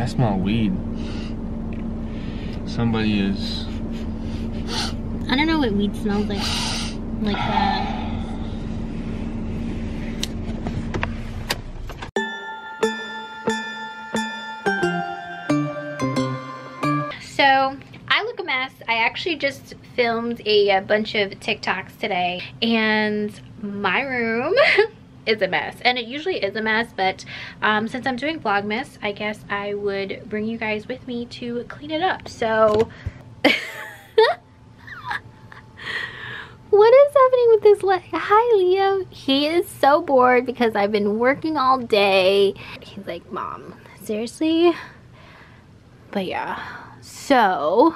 I smell weed. Somebody is. I don't know what weed smells like. Like that. So I look a mess. I actually just filmed a, a bunch of TikToks today and my room is a mess and it usually is a mess but um, since I'm doing Vlogmas I guess I would bring you guys with me to clean it up. So what is happening with this leg hi Leo. He is so bored because I've been working all day. He's like mom seriously? But yeah so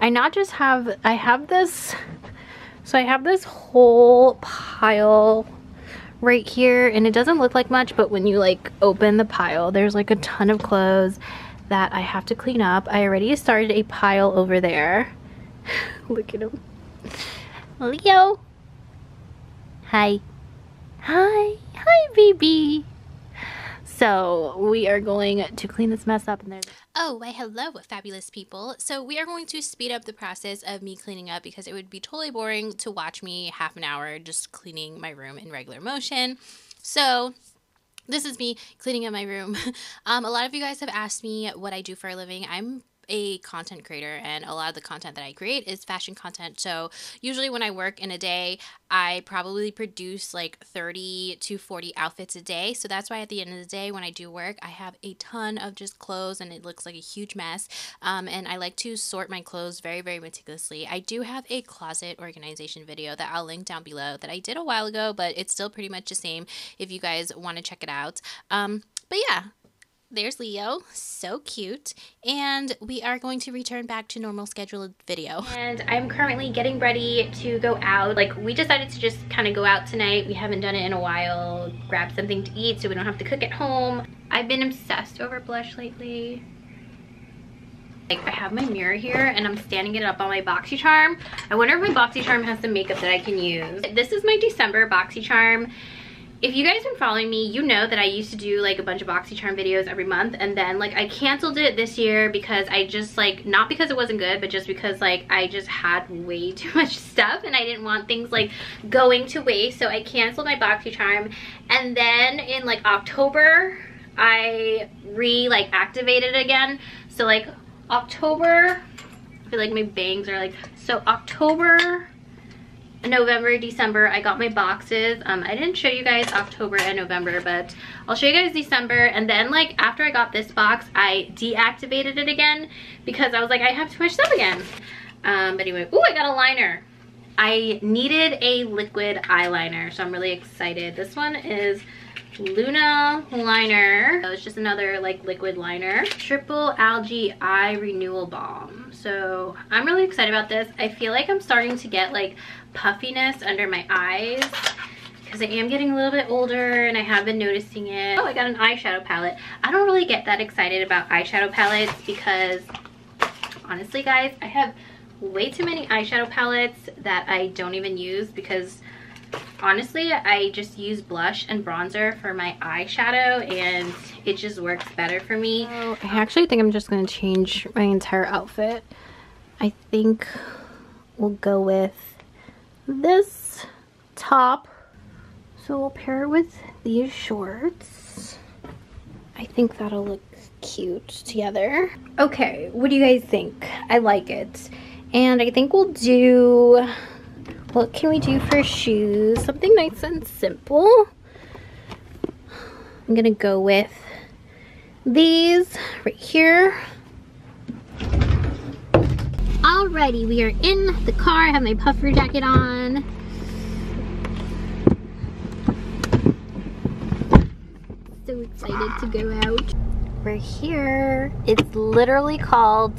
I not just have I have this so I have this whole pile right here and it doesn't look like much but when you like open the pile there's like a ton of clothes that I have to clean up. I already started a pile over there. look at him. Leo. Hi. Hi. Hi baby. So we are going to clean this mess up and there's Oh, why hello, fabulous people. So we are going to speed up the process of me cleaning up because it would be totally boring to watch me half an hour just cleaning my room in regular motion. So this is me cleaning up my room. Um, a lot of you guys have asked me what I do for a living. I'm a content creator and a lot of the content that I create is fashion content. So usually when I work in a day, I probably produce like 30 to 40 outfits a day. So that's why at the end of the day, when I do work, I have a ton of just clothes and it looks like a huge mess. Um, and I like to sort my clothes very, very meticulously. I do have a closet organization video that I'll link down below that I did a while ago, but it's still pretty much the same if you guys want to check it out. Um, but yeah, there's Leo, so cute. And we are going to return back to normal scheduled video. And I'm currently getting ready to go out. Like we decided to just kind of go out tonight. We haven't done it in a while. Grab something to eat so we don't have to cook at home. I've been obsessed over blush lately. Like I have my mirror here and I'm standing it up on my BoxyCharm. I wonder if my BoxyCharm has some makeup that I can use. This is my December BoxyCharm if you guys been following me, you know that I used to do like a bunch of BoxyCharm videos every month and then like I canceled it this year because I just like, not because it wasn't good, but just because like I just had way too much stuff and I didn't want things like going to waste. So I canceled my BoxyCharm and then in like October, I re like activated it again. So like October, I feel like my bangs are like, so October, November, December, I got my boxes. Um, I didn't show you guys October and November, but I'll show you guys December. And then like after I got this box, I deactivated it again because I was like, I have too much stuff again. Um, but anyway, oh, I got a liner. I needed a liquid eyeliner, so I'm really excited. This one is Luna liner. So it's just another like liquid liner. Triple Algae Eye Renewal Balm. So I'm really excited about this. I feel like I'm starting to get like puffiness under my eyes because I am getting a little bit older and I have been noticing it. Oh, I got an eyeshadow palette. I don't really get that excited about eyeshadow palettes because honestly guys, I have way too many eyeshadow palettes that I don't even use because honestly I just use blush and bronzer for my eyeshadow and it just works better for me. Oh, I actually think I'm just going to change my entire outfit. I think we'll go with this top. So we'll pair it with these shorts. I think that'll look cute together. Okay, what do you guys think? I like it. And I think we'll do, what can we do for shoes? Something nice and simple. I'm gonna go with these right here. Alrighty, we are in the car. I have my puffer jacket on. So excited to go out. We're here. It's literally called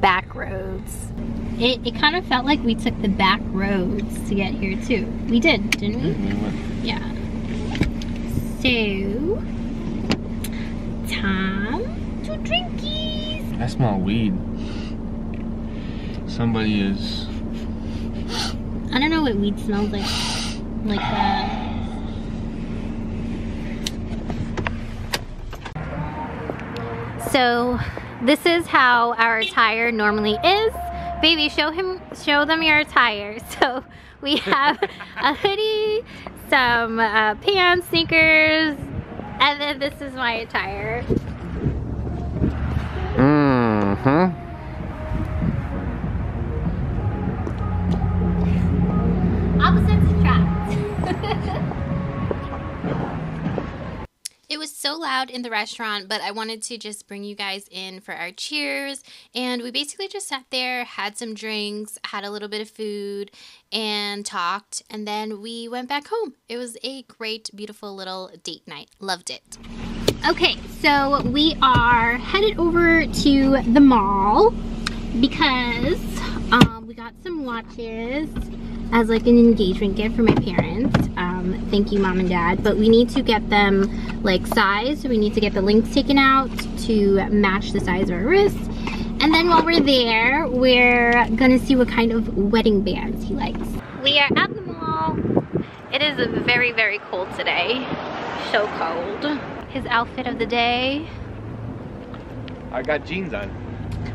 Back Roads. It, it kind of felt like we took the back roads to get here too. We did, didn't we? Mm-hmm. Yeah. So, time to drinkies. I smell weed. Somebody is. I don't know what weed smells like. Like that. So this is how our attire normally is. Baby, show him, show them your attire. So we have a hoodie, some uh, pants, sneakers, and then this is my attire. Mm-hmm. Was so loud in the restaurant, but I wanted to just bring you guys in for our cheers. And we basically just sat there, had some drinks, had a little bit of food, and talked. And then we went back home. It was a great, beautiful little date night. Loved it. Okay, so we are headed over to the mall because um, we got some watches as like an engagement gift for my parents. Um, thank you, mom and dad. But we need to get them like size. So we need to get the links taken out to match the size of our wrist. And then while we're there, we're gonna see what kind of wedding bands he likes. We are at the mall. It is very, very cold today. So cold. His outfit of the day. I got jeans on.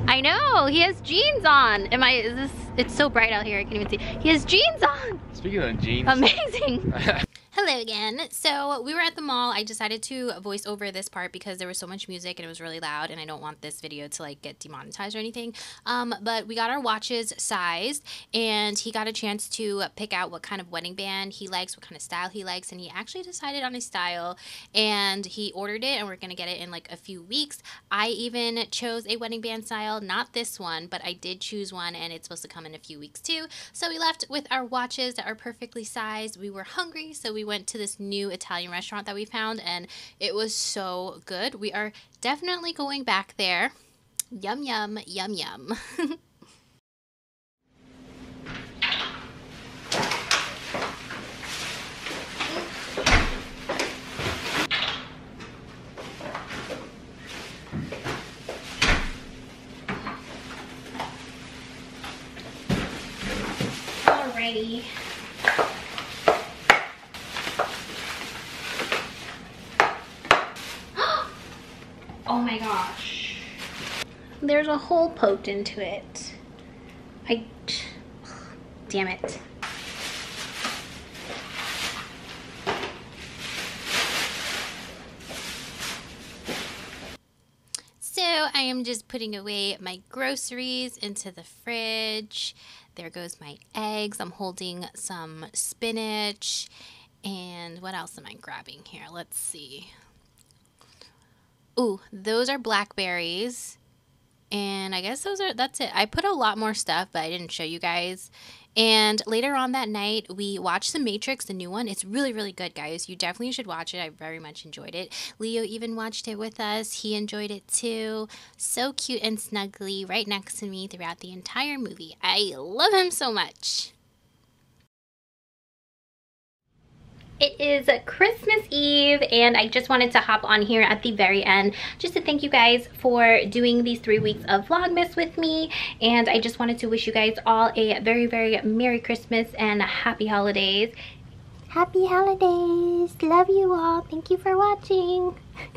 I know, he has jeans on. Am I, is this, it's so bright out here, I can't even see. He has jeans on. Speaking of jeans. Amazing. Hello again. So we were at the mall. I decided to voice over this part because there was so much music and it was really loud and I don't want this video to like get demonetized or anything. Um, but we got our watches sized and he got a chance to pick out what kind of wedding band he likes, what kind of style he likes, and he actually decided on a style and he ordered it and we're gonna get it in like a few weeks. I even chose a wedding band style, not this one, but I did choose one and it's supposed to come in a few weeks too. So we left with our watches that are perfectly sized. We were hungry, so we went to this new Italian restaurant that we found and it was so good. We are definitely going back there. Yum, yum, yum, yum. Alrighty. My gosh. There's a hole poked into it. I, damn it. So I am just putting away my groceries into the fridge. There goes my eggs. I'm holding some spinach. And what else am I grabbing here? Let's see. Ooh, those are blackberries. And I guess those are that's it. I put a lot more stuff, but I didn't show you guys. And later on that night, we watched The Matrix, the new one. It's really, really good, guys. You definitely should watch it. I very much enjoyed it. Leo even watched it with us. He enjoyed it too. So cute and snuggly right next to me throughout the entire movie. I love him so much. It is Christmas Eve and I just wanted to hop on here at the very end just to thank you guys for doing these three weeks of Vlogmas with me and I just wanted to wish you guys all a very very Merry Christmas and Happy Holidays. Happy Holidays! Love you all. Thank you for watching.